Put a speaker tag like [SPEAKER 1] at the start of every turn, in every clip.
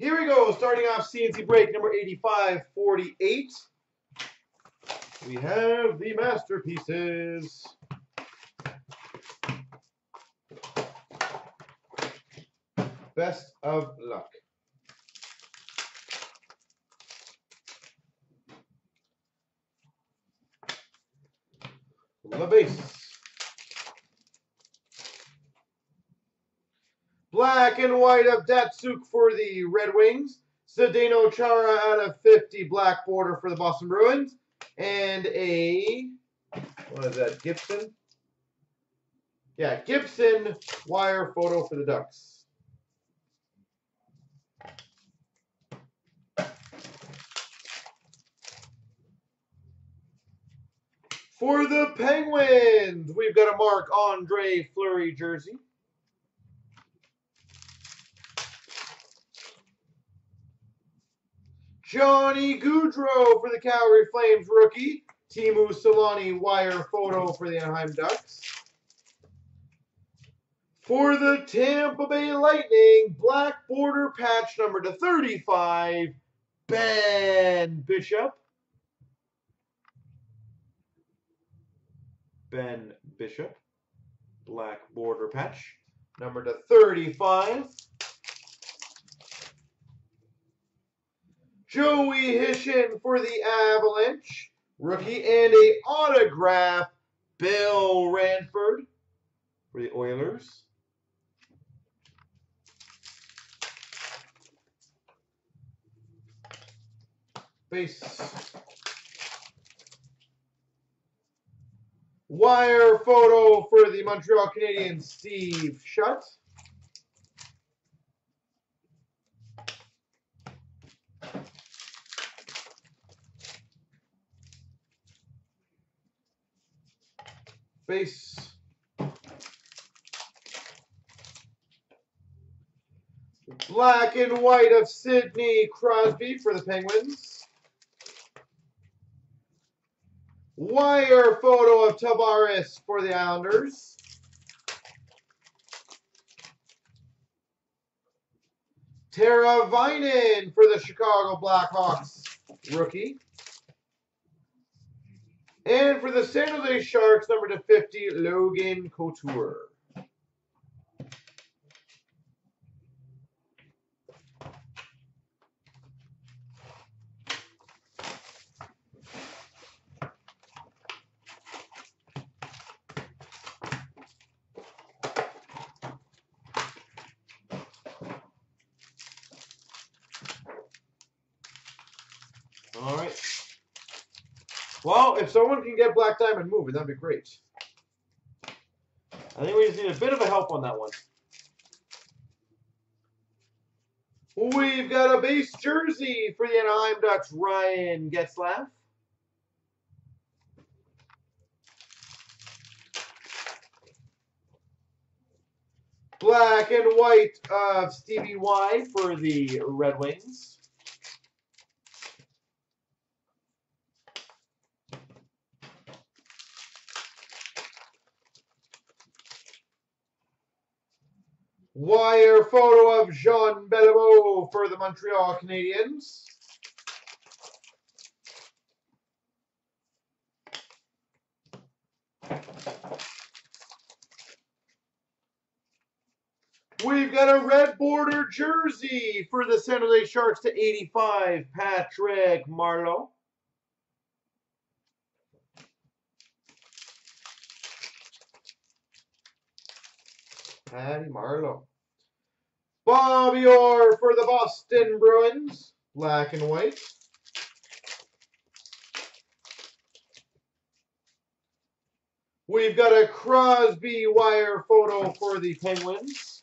[SPEAKER 1] Here we go, starting off CNC break number 8548. We have the masterpieces. Best of luck. The base. Black and white of Datsyuk for the Red Wings. Zdeno Chara out of 50 black border for the Boston Bruins. And a, what is that, Gibson? Yeah, Gibson wire photo for the Ducks. For the Penguins, we've got a Marc-Andre Fleury jersey. Johnny Gaudreau for the Calgary Flames rookie. Teemu Selanne wire photo for the Anaheim Ducks. For the Tampa Bay Lightning, black border patch number to 35, Ben Bishop. Ben Bishop, black border patch number to 35. Joey Hishon for the Avalanche. Rookie and a autograph, Bill Ranford for the Oilers. Base. Wire photo for the Montreal Canadiens, Steve Shutt. Base. Black and white of Sidney Crosby for the Penguins. Wire photo of Tavares for the Islanders. Teravainen for the Chicago Blackhawks rookie. And for the San Jose Sharks, number to 50, Logan Couture. All right. Well, if someone can get Black Diamond moving, that'd be great. I think we just need a bit of a help on that one. We've got a base jersey for the Anaheim Ducks, Ryan Getzlaf. Black and white of Stevie Y for the Red Wings. Wire photo of Jean Beliveau for the Montreal Canadiens. We've got a red border jersey for the San Jose Sharks to 85, Patrick Marleau. Patty Marleau. Bobby Orr for the Boston Bruins, black and white. We've got a Crosby wire photo for the Penguins.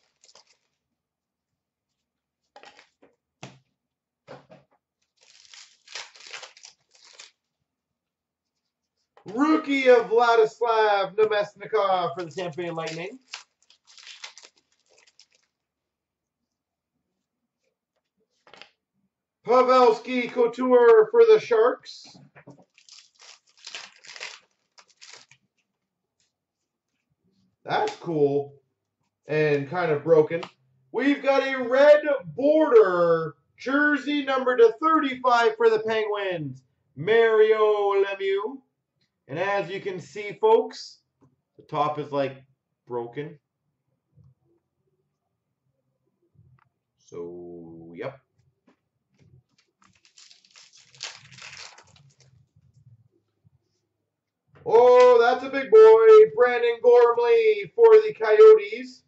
[SPEAKER 1] Rookie of Vladislav Namestnikov for the Tampa Bay Lightning. Pavelski Couture for the Sharks. That's cool and kind of broken. We've got a red border Jersey number to 35 for the Penguins, Mario Lemieux. And as you can see, folks, the top is like broken. So, Oh, that's a big boy. Brandon Gormley for the Coyotes.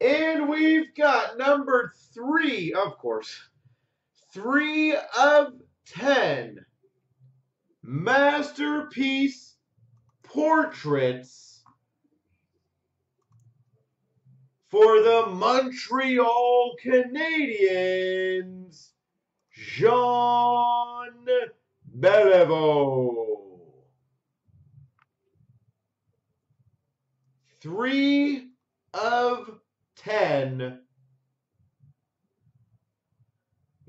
[SPEAKER 1] And we've got number three, of course. Three of ten. Masterpiece portraits for the Montreal Canadiens, Jean Beliveau. Three of ten.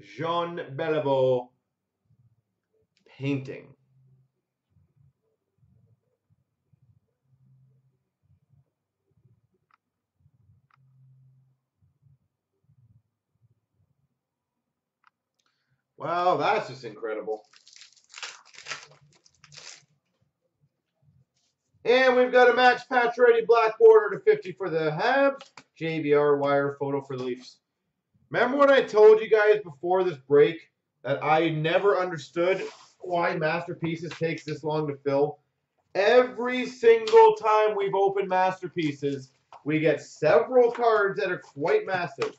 [SPEAKER 1] Jean Beliveau painting. Wow, that's just incredible. And we've got a Max ready black border to 50 for the Habs. JVR wire photo for the Leafs. Remember when I told you guys before this break that I never understood why Masterpieces takes this long to fill? Every single time we've opened Masterpieces, we get several cards that are quite massive.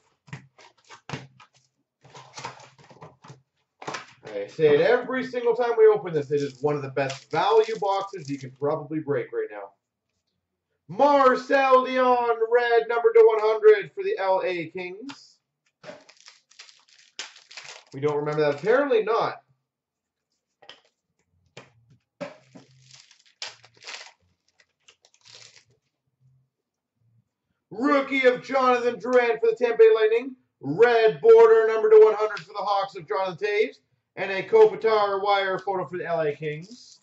[SPEAKER 1] I say it every single time we open this. It is one of the best value boxes you can probably break right now. Marcel Dionne, red, number to 100 for the LA Kings. We don't remember that. Apparently not. Rookie of Jonathan Drouin for the Tampa Bay Lightning. Red border, number to 100 for the Hawks of Jonathan Toews. And a Kopitar wire photo for the LA Kings.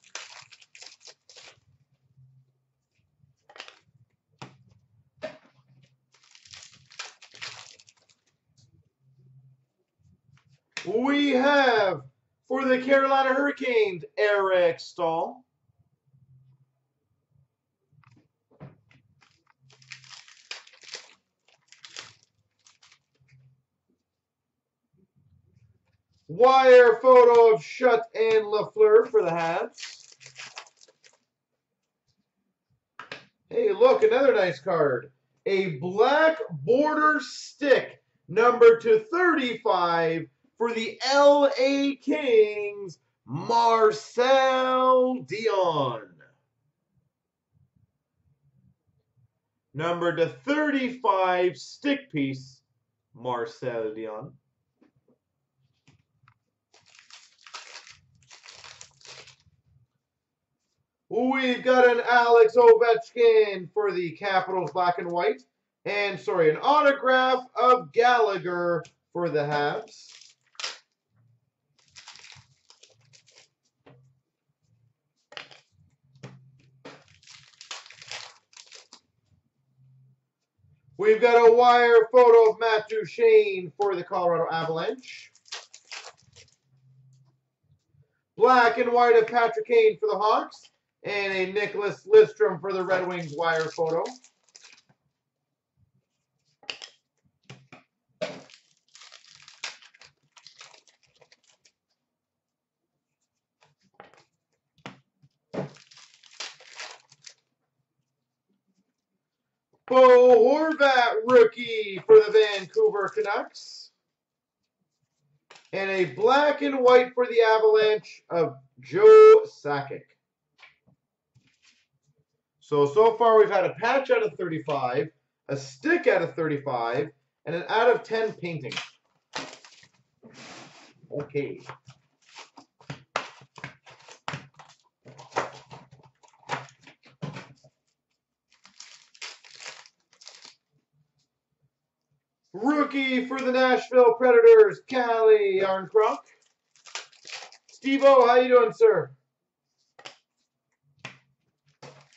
[SPEAKER 1] We have for the Carolina Hurricanes, Eric Staal. Wire photo of Shutt and Lafleur for the Habs. Hey, look, another nice card. A black border stick, number to 35 for the LA Kings, Marcel Dionne. Number to 35, stick piece, Marcel Dionne. We've got an Alex Ovechkin for the Capitals black and white. And, sorry, an autograph of Gallagher for the Habs. We've got a wire photo of Matt Duchene for the Colorado Avalanche. Black and white of Patrick Kane for the Hawks. And a Nicholas Lidstrom for the Red Wings wire photo. Bo Horvat rookie for the Vancouver Canucks. And a black and white for the Avalanche of Joe Sakic. So, so far we've had a patch out of 35, a stick out of 35, and an out of 10 painting. Okay. Rookie for the Nashville Predators, Calle Jarnkrok. Steve-O, how you doing, sir?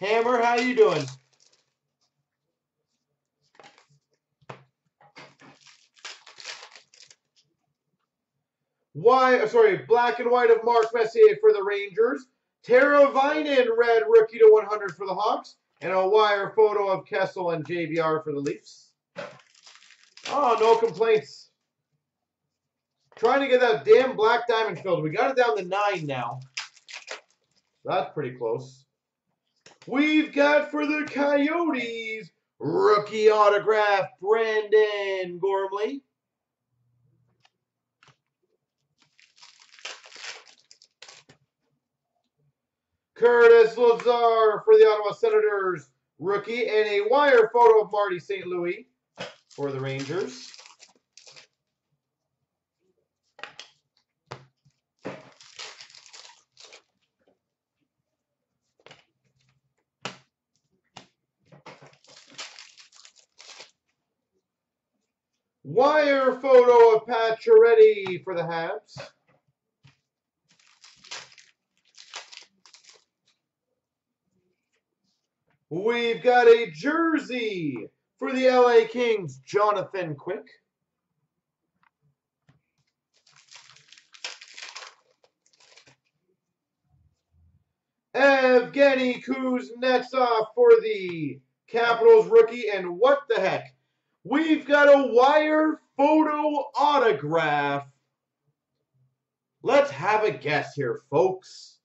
[SPEAKER 1] Hammer, how you doing? Why? Sorry, black and white of Mark Messier for the Rangers. Teravainen, red rookie to 100 for the Hawks. And a wire photo of Kessel and JVR for the Leafs. Oh, no complaints. Trying to get that damn black diamond filled. We got it down to nine now. That's pretty close. We've got for the Coyotes, rookie autograph, Brandon Gormley. Curtis Lazar for the Ottawa Senators, rookie, and a wire photo of Marty St. Louis for the Rangers. Wire photo of Pacioretty for the Habs. We've got a jersey for the LA Kings, Jonathan Quick. Evgeny Kuznetsov for the Capitals rookie. And what the heck? We've got a wire photo autograph. Let's have a guess here, folks.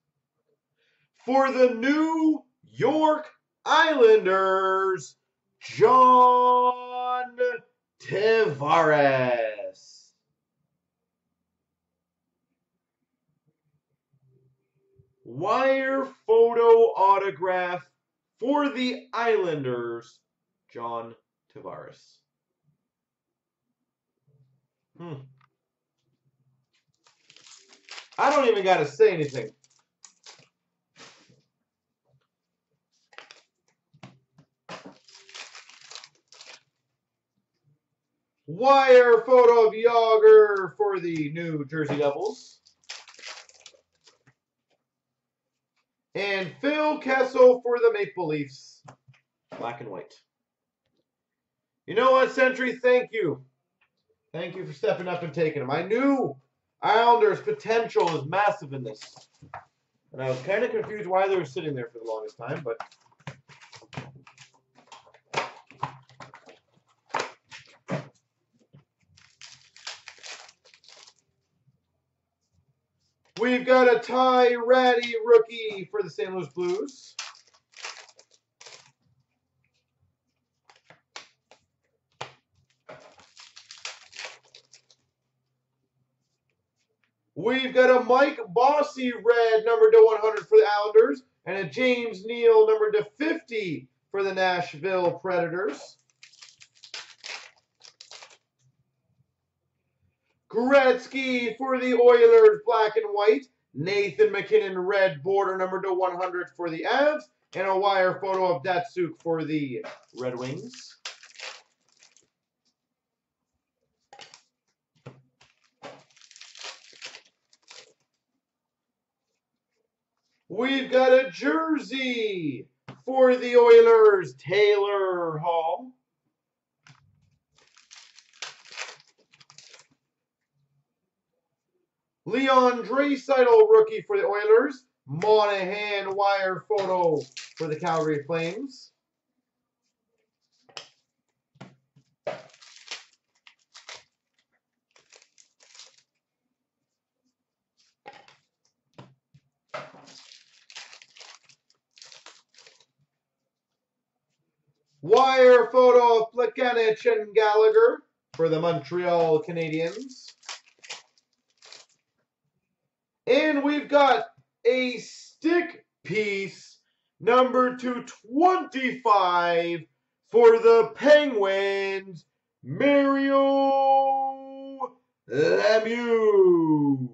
[SPEAKER 1] For the New York Islanders, John Tavares. Wire photo autograph for the Islanders, John Tavares. Hmm. I don't even got to say anything. Wire photo of Jagr for the New Jersey Devils. And Phil Kessel for the Maple Leafs. Black and white. You know what, Sentry? Thank you. Thank you for stepping up and taking them. I knew Islanders' potential is massive in this. And I was kind of confused why they were sitting there for the longest time, but We've got a Ty Rattie rookie for the St. Louis Blues. We've got a Mike Bossy red number to 100 for the Islanders and a James Neal number to 50 for the Nashville Predators. Gretzky for the Oilers, black and white. Nathan MacKinnon, red border number to 100 for the Avs. And a wire photo of Datsyuk for the Red Wings. We've got a jersey for the Oilers, Taylor Hall. Leon Draisaitl, rookie for the Oilers. Monahan wire photo for the Calgary Flames. Wire photo of Plekanec and Gallagher for the Montreal Canadiens. And we've got a stick piece number 225 for the Penguins, Mario Lemieux.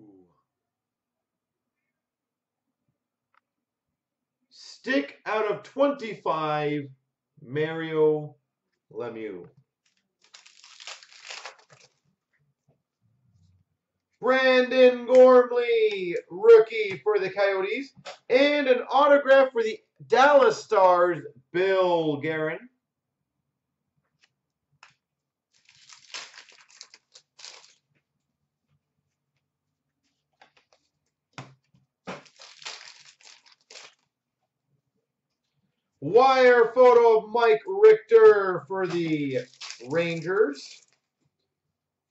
[SPEAKER 1] Stick out of 25, Mario Lemieux. Brandon Gormley, rookie for the Coyotes. And an autograph for the Dallas Stars, Bill Guerin. Wire photo of Mike Richter for the Rangers.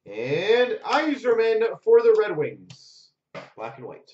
[SPEAKER 1] And Yzerman for the Red Wings. Black and white.